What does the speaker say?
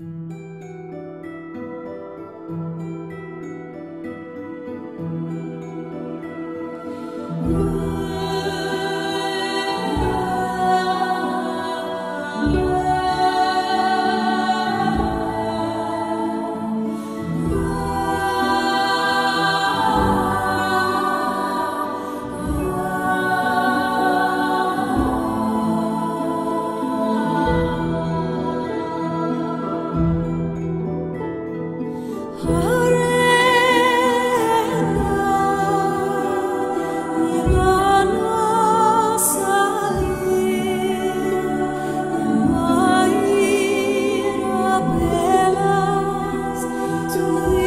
Ooh. to you.